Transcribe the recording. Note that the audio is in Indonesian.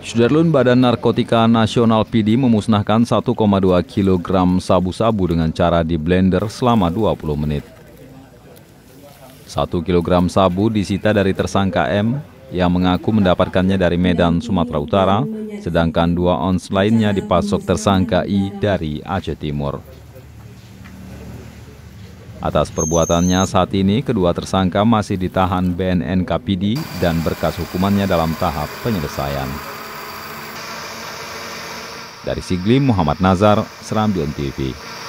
Sudarlun Badan Narkotika Nasional PD memusnahkan 1,2 kg sabu-sabu dengan cara di blender selama 20 menit. 1 kg sabu disita dari tersangka M yang mengaku mendapatkannya dari Medan, Sumatera Utara, sedangkan dua ons lainnya dipasok tersangka I dari Aceh Timur. Atas perbuatannya saat ini kedua tersangka masih ditahan BNN KPD dan berkas hukumannya dalam tahap penyelesaian. Dari Sigli Muhammad Nazar, Serambion TV.